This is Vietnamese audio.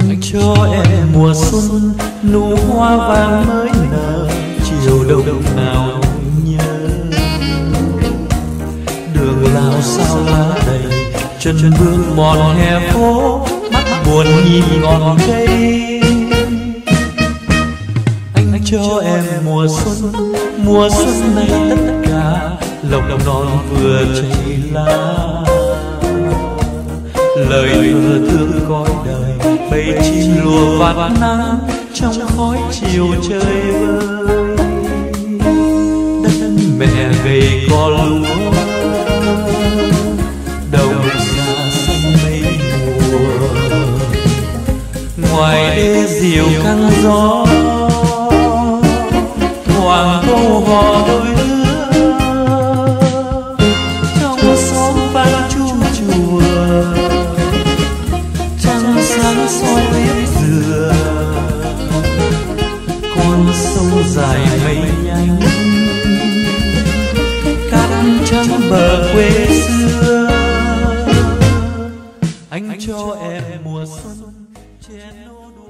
Anh cho em mùa xuân, nụ hoa vàng mới nở, chiều đông nào nhớ. Đường lao sao lá đầy, chân bước mòn hè phố, mắt buồn nhìn ngọn cây. Anh cho em mùa xuân mùa xuân này tất cả lộc non vừa chảy lá. Lời thương cõi đời bầy chim lùa vạt nắng trong khói chiều trời vơi. Đất mẹ gầy có lúa đồng xa xanh mây mùa. Ngoài đê diều căng gió, hoàng câu hò đôi soi bếp dừa con sông dài mây nhanh cát trắng bờ quê xưa. Anh cho em mùa xuân trên ô đua